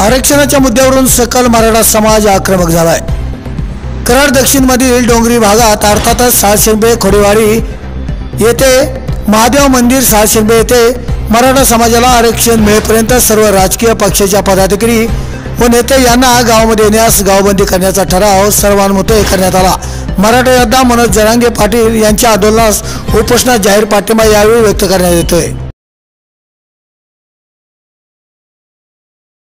आरक्षणाच्या मुद्द्यावरून सकल मराठा समाज आक्रमक झालाय. कराड दक्षिणमधील डोंगरी भागात अर्थातच साळशेंबे खोडेवाडी येथे महादेव मंदिर साळशेंबे येथे मराठा समाजाला आरक्षण मिळेपर्यंत सर्व राजकीय पक्षाच्या पदाधिकारी व नेते यांना गावामध्ये येण्यास गावबंदी करण्याचा ठराव सर्वानुमते करण्यात आला. मराठा योद्धा मनोज जरांगे पाटील यांच्या आंदोलनास उपोषणात जाहीर पाठिंबा यावेळी व्यक्त करण्यात येतोय.